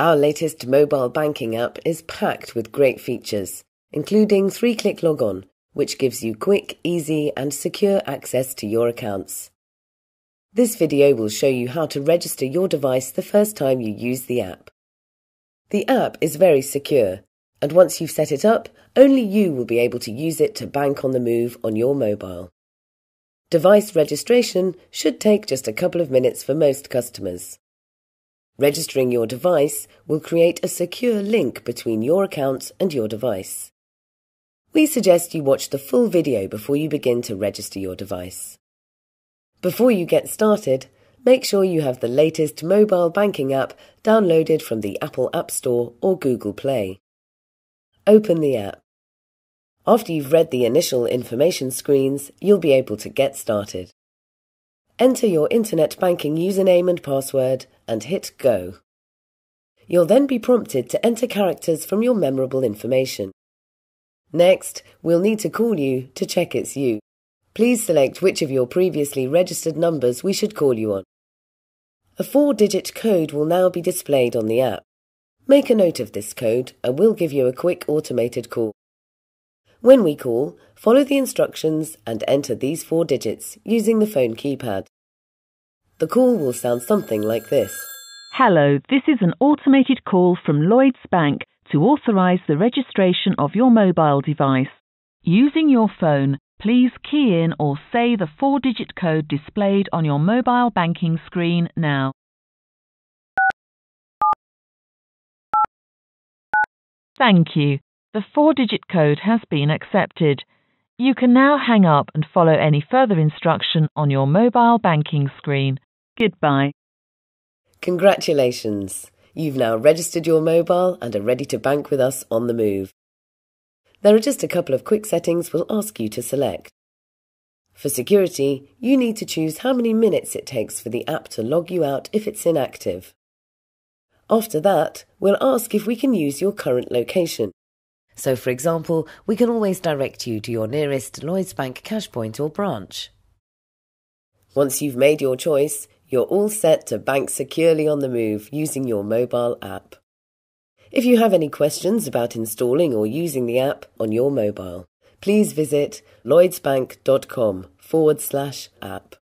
Our latest mobile banking app is packed with great features, including three click logon, which gives you quick, easy, and secure access to your accounts. This video will show you how to register your device the first time you use the app. The app is very secure, and once you've set it up, only you will be able to use it to bank on the move on your mobile. Device registration should take just a couple of minutes for most customers. Registering your device will create a secure link between your account and your device. We suggest you watch the full video before you begin to register your device. Before you get started, make sure you have the latest mobile banking app downloaded from the Apple App Store or Google Play. Open the app. After you've read the initial information screens, you'll be able to get started. Enter your internet banking username and password and hit Go. You'll then be prompted to enter characters from your memorable information. Next, we'll need to call you to check it's you. Please select which of your previously registered numbers we should call you on. A four-digit code will now be displayed on the app. Make a note of this code and we'll give you a quick automated call. When we call, follow the instructions and enter these four digits using the phone keypad. The call will sound something like this. Hello, this is an automated call from Lloyds Bank to authorize the registration of your mobile device. Using your phone, please key in or say the four digit code displayed on your mobile banking screen now. Thank you. The four digit code has been accepted. You can now hang up and follow any further instruction on your mobile banking screen. Goodbye. Congratulations! You've now registered your mobile and are ready to bank with us on the move. There are just a couple of quick settings we'll ask you to select. For security, you need to choose how many minutes it takes for the app to log you out if it's inactive. After that, we'll ask if we can use your current location. So, for example, we can always direct you to your nearest Lloyds Bank cash point or branch. Once you've made your choice, you're all set to bank securely on the move using your mobile app. If you have any questions about installing or using the app on your mobile, please visit lloydsbank.com forward slash app.